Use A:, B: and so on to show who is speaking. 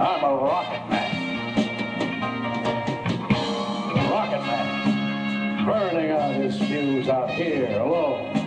A: I'm a rocket man. Rocket man. Burning out his fuse out here alone.